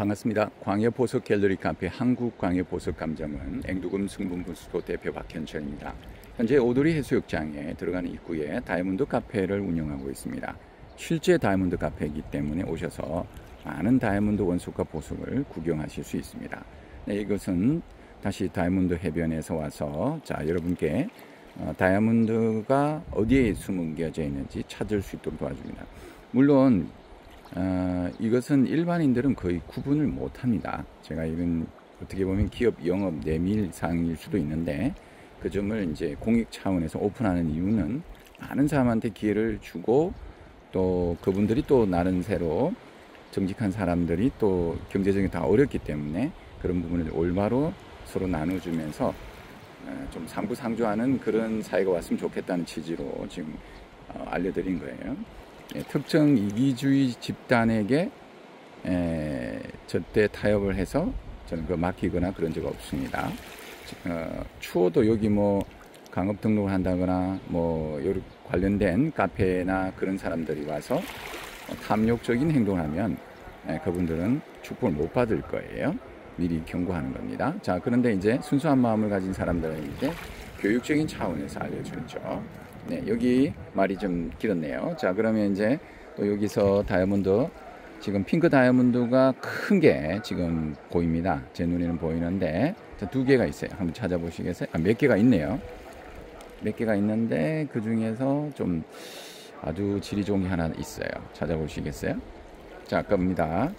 반갑습니다. 광해보석 갤러리 카페 한국광해보석감정은 앵두금 승분분수소 대표 박현철입니다. 현재 오도리 해수욕장에 들어가는 입구에 다이아몬드 카페를 운영하고 있습니다. 실제 다이아몬드 카페이기 때문에 오셔서 많은 다이아몬드 원석과 보석을 구경하실 수 있습니다. 네, 이것은 다시 다이아몬드 해변에서 와서 자 여러분께 어, 다이아몬드가 어디에 숨겨져 있는지 찾을 수 있도록 도와줍니다. 물론 어, 이것은 일반인들은 거의 구분을 못합니다. 제가 이런 어떻게 보면 기업 영업 내밀 사항일 수도 있는데 그 점을 이제 공익 차원에서 오픈하는 이유는 많은 사람한테 기회를 주고 또 그분들이 또 나름대로 정직한 사람들이 또 경제적인 다 어렵기 때문에 그런 부분을 올바로 서로 나눠주면서 어, 좀 상부상조하는 그런 사회가 왔으면 좋겠다는 취지로 지금 어, 알려드린 거예요. 예, 특정 이기주의 집단에게 에, 절대 타협을 해서 저는 그 맡기거나 그런 적 없습니다. 어, 추워도 여기 뭐 강업 등록을 한다거나 뭐 관련된 카페나 그런 사람들이 와서 탐욕적인 행동을 하면 에, 그분들은 축복을 못 받을 거예요. 미리 경고하는 겁니다. 자, 그런데 이제 순수한 마음을 가진 사람들에게 교육적인 차원에서 알려주죠. 네, 여기 말이 좀 길었네요. 자, 그러면 이제 또 여기서 다이아몬드 지금 핑크 다이아몬드가 큰 게 지금 보입니다. 제 눈에는 보이는데 두 개가 있어요. 한번 찾아보시겠어요? 아, 몇 개가 있네요. 몇 개가 있는데 그 중에서 좀 아주 질이 좋은 게 하나 있어요. 찾아보시겠어요? 자, 아까입니다.